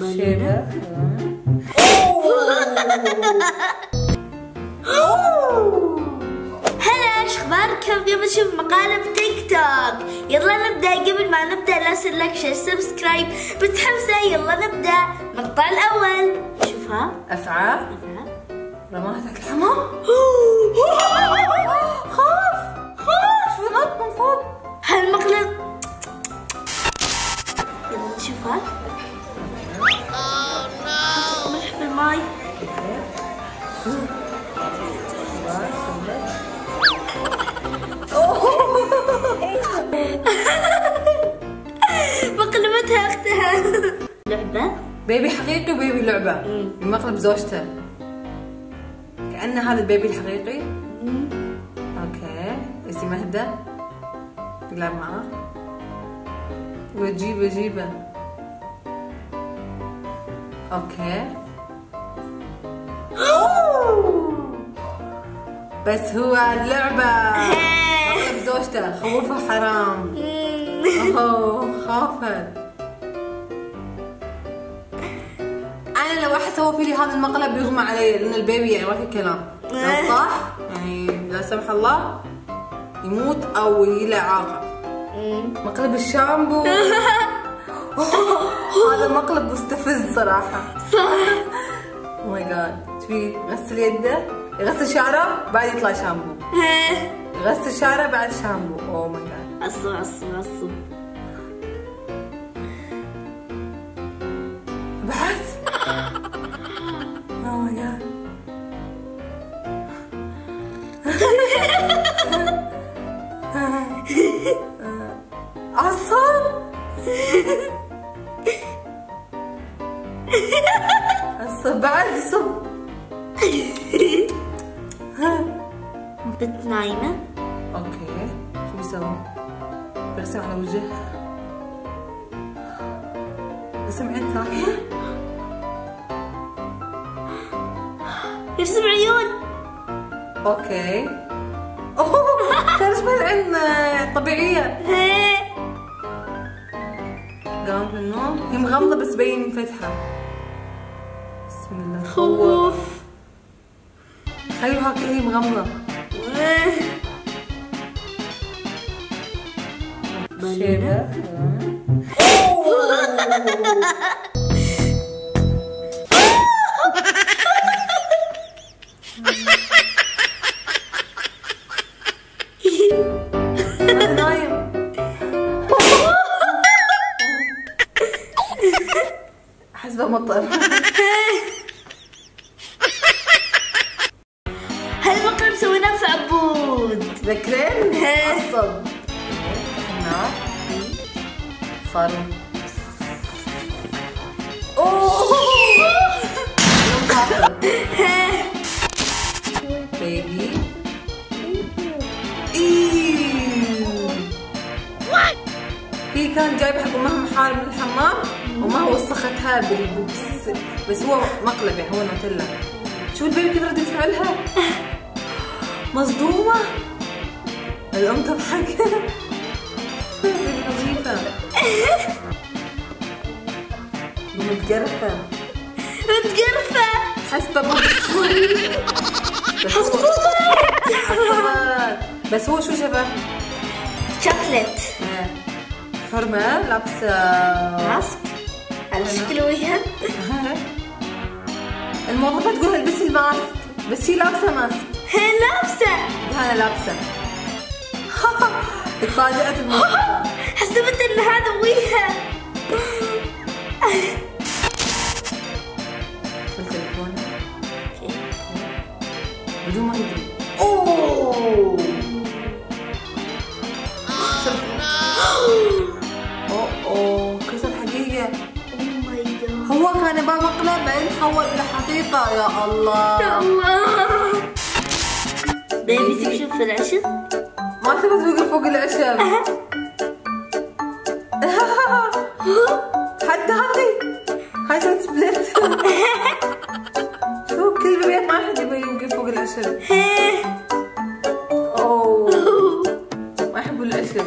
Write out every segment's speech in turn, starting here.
هلا إيش أخباركم؟ اليوم نشوف مقالب تيك توك يلا نبدأ. قبل ما نبدأ like share subscribe متحمسه يلا نبدأ. المقطع الأول. شوفها. أفعى. رماها الحمام خاف. خاف. نط من فوق. هالمقلب يلا نشوفها. الماي مقلبتها أختها. لعبة؟ baby حقيقي و baby لعبة. المقلب زوجته. كأن هذا ال baby الحقيقي. okay. اسمي مهدة تلعب معاه. وجيبه جيبه. أوكي. بس هو اللعبة مقلب زوجته خوفه حرام. أوه خافت. أنا لو احد سوى فيني هذا المقلب بيغمى علي لأن البيبي يعني ما في كلام. لو طاح يعني لا سمح الله يموت أو يلا اعاقه مقلب الشامبو. هذا مقلب مستفز صراحة. صح. my God تبي يغسل يده يغسل شعره بعد يطلع شامبو. يغسل شعره بعد شامبو. oh my God عصب عصب عصب بعد؟ اوه ماي جاد عصام بعد صب بنت نايمة أوكي شو بيسوي؟ برسم على وجهها رسم عين ثانية يرسم عيون أوكي اوه صار شبه العين طبيعية. قام من النوم. هي مغمضة بس بين فتحة بسم الله. خوف. Ayo hake mengamuk gak? Banana. Oh. صار بيبي هي كانت جايبة حق أمها محارب من الحمام وما وسختها بالبوكس. بس هو مقلب يعني هو نوتيلا. شو البيبي كيف ردة فعلها مصدومة؟ الأم تضحك. ومتقرفة متقرفة حسبة بس هو حصلت بس هو شو شبه؟ شوكليت. حرمة لابسة. ماسك على شكل وجهها الموظفة تقول البسي الماسك. بس هي لابسة ماسك. هي لابسة. أنا لابسة. تفاجأت حسبت إن هذا وجهها في التليفون بدون ما يدري. أوه. أوه. كسر حقيقة. جاد هو كان يبغى مقلب بعدين تحول إلى حقيقة يا الله. يا الله. بيبي تشوف العشب ما تبغى توقف فوق العشب حتى هذه هاي سوت سبلت شوف كل البيبيات ما حد يبغى يوقف فوق العشب أوه. ما يحبوا العشب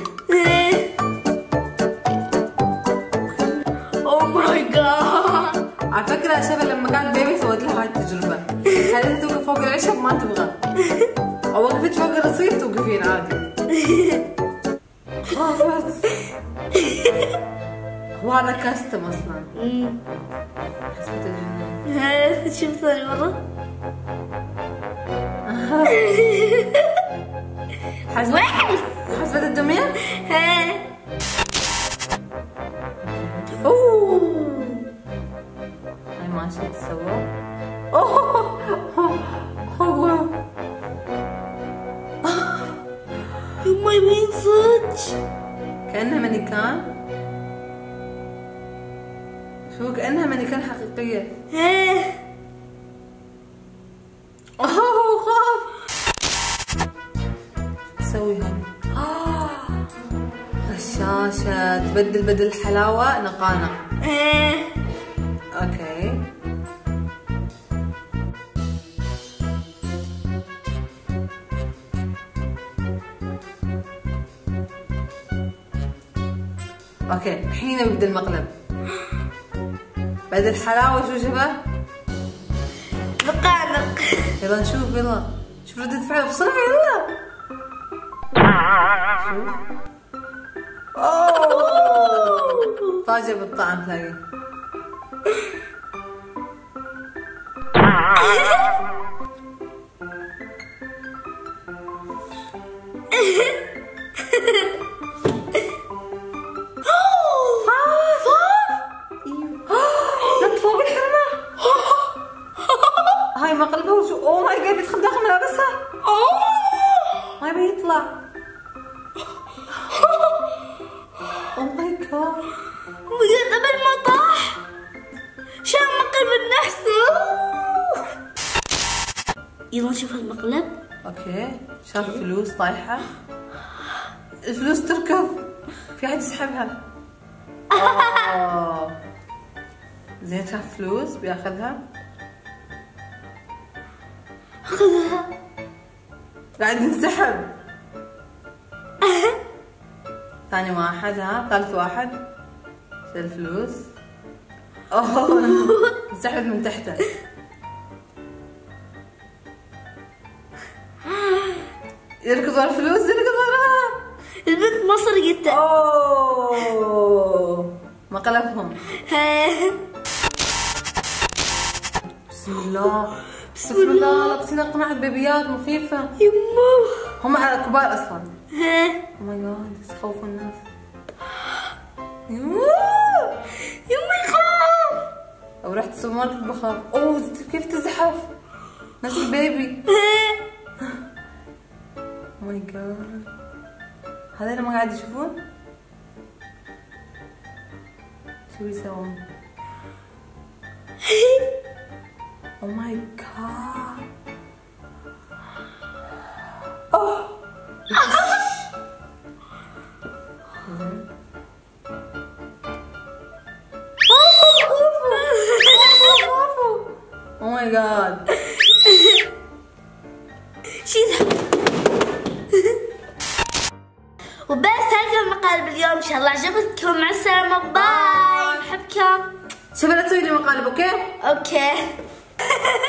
oh my God على فكرة شبه لما كانت baby سويت لها هاي التجربة. خليتها توقف فوق العشب ما تبغى. أو وقفت فوق الرصيف توقفين عادي. خافت هذا costume أصلا. مم. حسبت ها، شوف ثاني مرة حسبت حسبت الدمية؟ أوه. هاي ماشي تسوى أوه. هو يما يبين صدق. كأنها مانيكان. شو كأنها مانيكان حقيقية. ها اوه خاف تسوي هون. آه، غشاشة تبدل بدل الحلاوة نقانق ها أوكي الحين بيبدا المقلب. بدل حلاوة شو شبه؟ نقانق يلا نشوف يلا. شوف ردة فعله بسرعة يلا. أوه. فاجئ بالطعم تلاقي نط oh my God بجد قبل ما طاح شاف مقلب النحس يلا نشوف المقلب okay شاف فلوس طايحة الفلوس تركض في احد يسحبها. زين شاف فلوس بياخذها خذها قاعد ينسحب ثاني واحد ها؟ ثالث واحد. شال الفلوس؟ أوه. انسحب من تحته. يركض ورا الفلوس يركض وراها البنت ما سرقته أوه. مقلبهم ها. بسم الله. بسم الله. لابسين قناع بيبيات مخيفة. يمه. هم على كبار أصلا. ها؟ oh my God يخوفوا الناس. يمه يخاف أو رحت السوبر ماركت بخاف oh كيف تزحف؟ نفس ال baby oh my God هذول ما قاعد يشوفون؟ شو يسوون أو ماي جاد جاد شي ذا وبس هاي كان مقالب اليوم. إن شاء الله عجبتكم. مع السلامة. bye. نحبكم شوفوا لا تسوي لي مقالب okay؟ okay.